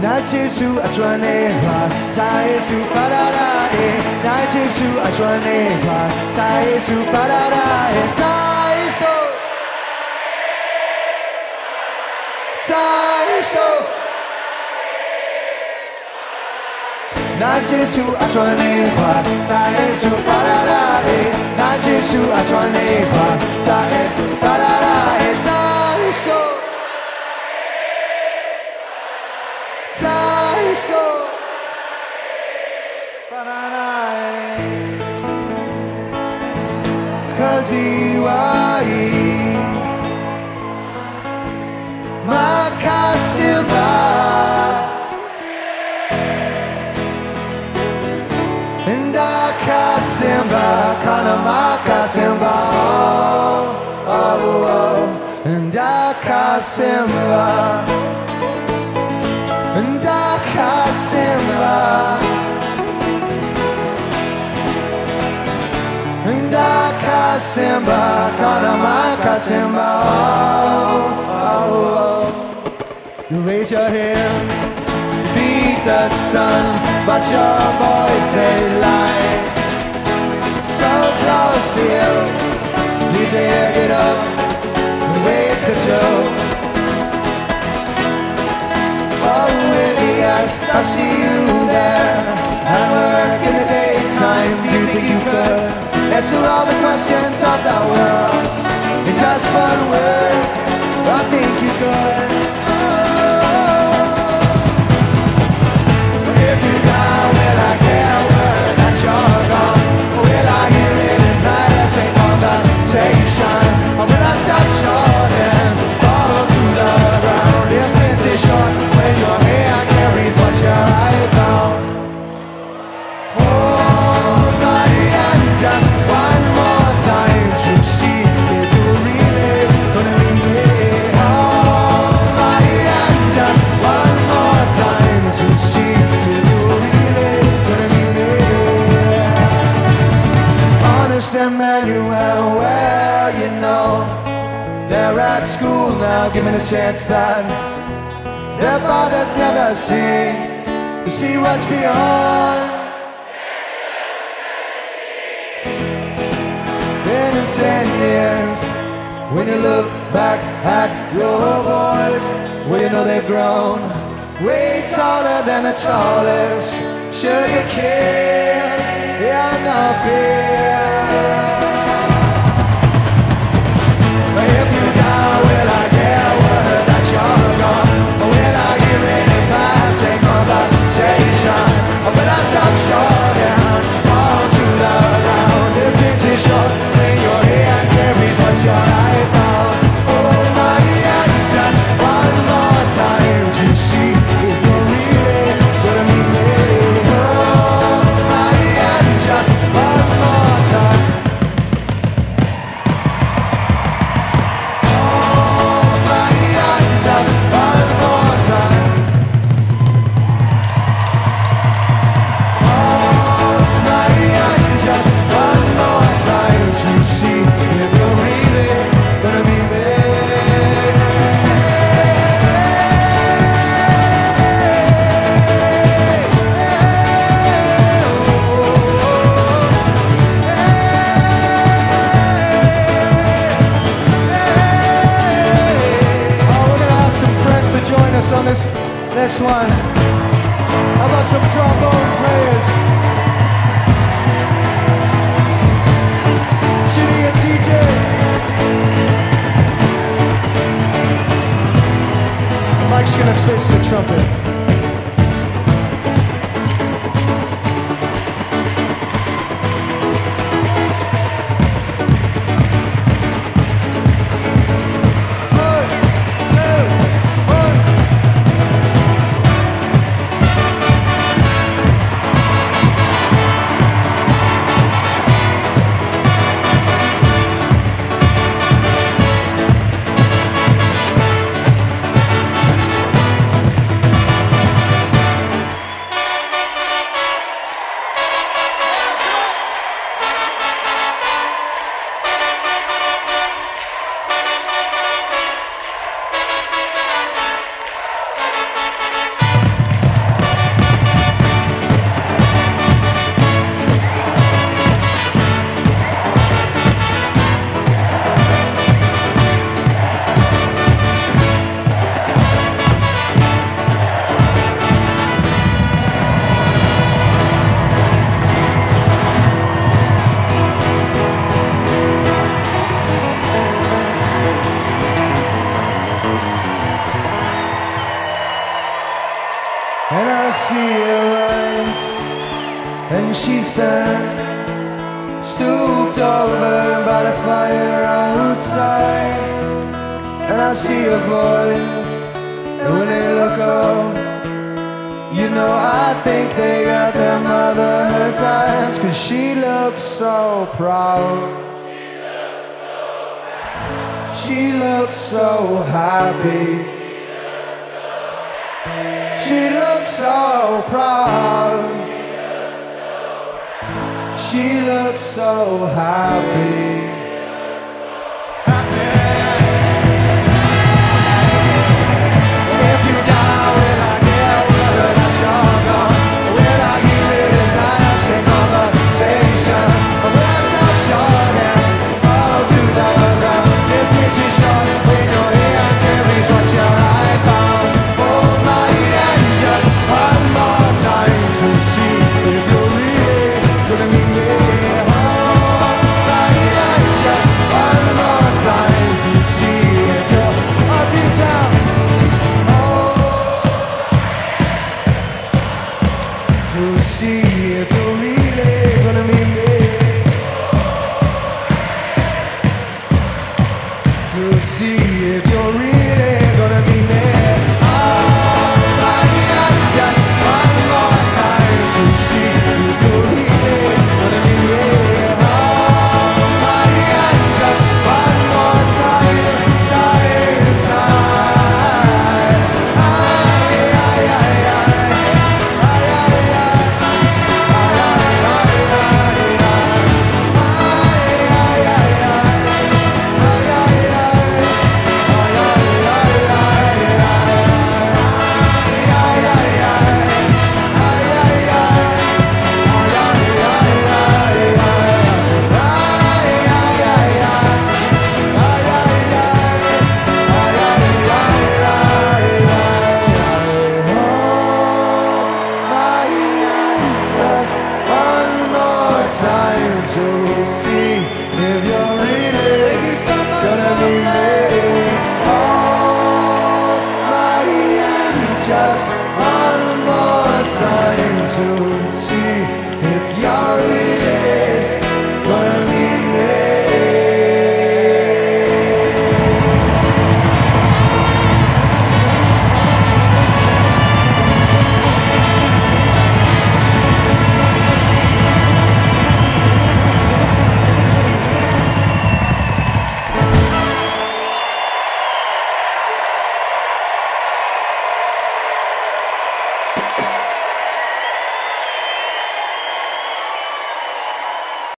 날 지수 아주아네와 자예수 파라라에 날 지수 아주아네와 자예수 파라라에 자예수 자예수 날 지수 아주아네와 자예수 파라라에 날 지수 아주아네와 자예수 파라라에 자예수 eso. Kaziwai eh. Makasiba Ndakasimba Kana makasimba Oh, oh, oh. Ndakasimba kasimba. Ndakasimba Ndakasimba Kana makasimba oh, oh, oh. You raise your hand Beat the sun But your voice they lie So close to you yes, I see you there. At work in the daytime, do you think you could answer all the questions of the world in just one word? I think you could. Now, given a chance that their fathers never see to see what's beyond. Then in ten years, when you look back at your boys, well you know they've grown way taller than the tallest. Should you care? Yeah, no fear. Mike's gonna switch to trumpet. And she stands stooped over by the fire outside. And I see her boys, and when they look up, you know I think they got their mother's eyes, cause she looks so proud. She looks so happy. She looks so proud. She looks so happy. So will see if you're reading. Gonna be almighty and just one more time to see.